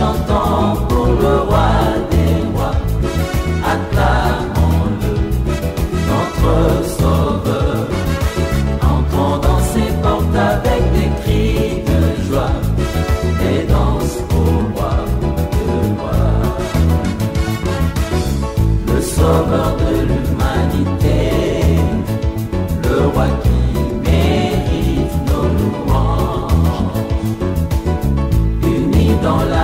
chantons pour le roi des rois. Acclamons-le, notre sauveur. Entrons dans ses portes avec des cris de joie et danse au roi de gloire. Le sauveur de l'humanité, le roi qui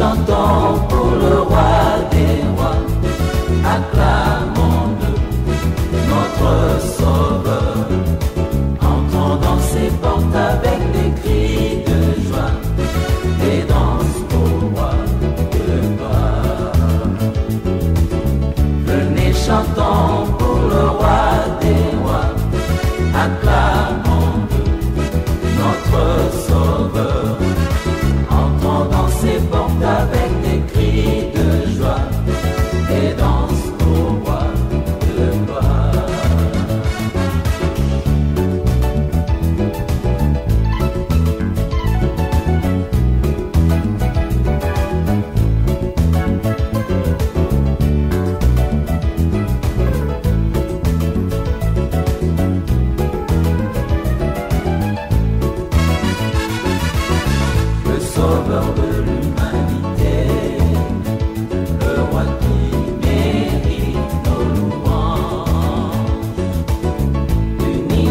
chantons pour le roi des rois, acclamons-le, notre sauveur. Entrons dans ses portes avec des cris de joie et danse au roi de gloire. Venez chantons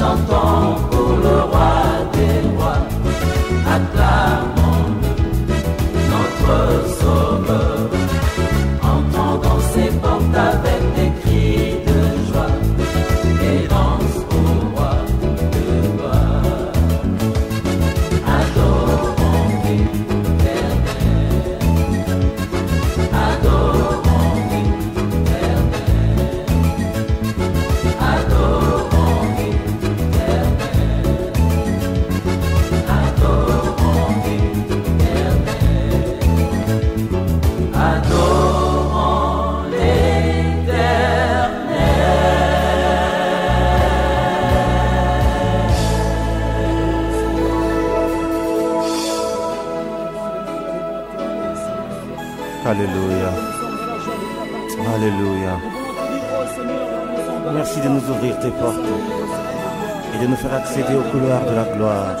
chantons pour le roi Alléluia. Alléluia. Merci de nous ouvrir tes portes et de nous faire accéder au couloir de la gloire.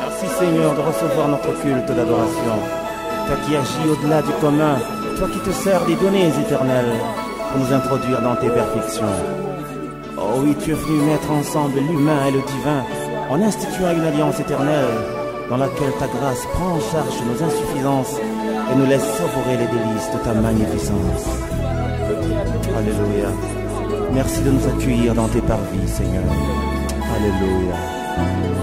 Merci Seigneur de recevoir notre culte d'adoration. Toi qui agis au-delà du commun, toi qui te sers des données éternelles pour nous introduire dans tes perfections. Oh oui, tu es venu mettre ensemble l'humain et le divin en instituant une alliance éternelle dans laquelle ta grâce prend en charge nos insuffisances et nous laisse savourer les délices de ta magnificence. Alléluia. Merci de nous accueillir dans tes parvis, Seigneur. Alléluia.